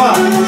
봐.